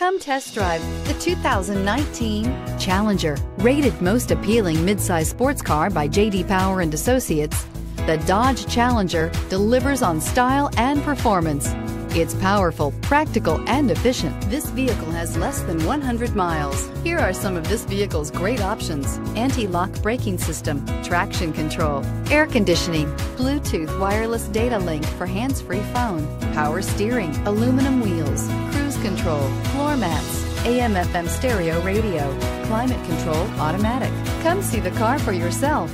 Come test drive the 2019 Challenger. Rated most appealing midsize sports car by J.D. Power and Associates, the Dodge Challenger delivers on style and performance. It's powerful, practical, and efficient. This vehicle has less than 100 miles. Here are some of this vehicle's great options. Anti-lock braking system, traction control, air conditioning, Bluetooth wireless data link for hands-free phone, power steering, aluminum wheels, control, floor mats, AM FM stereo radio, climate control automatic. Come see the car for yourself.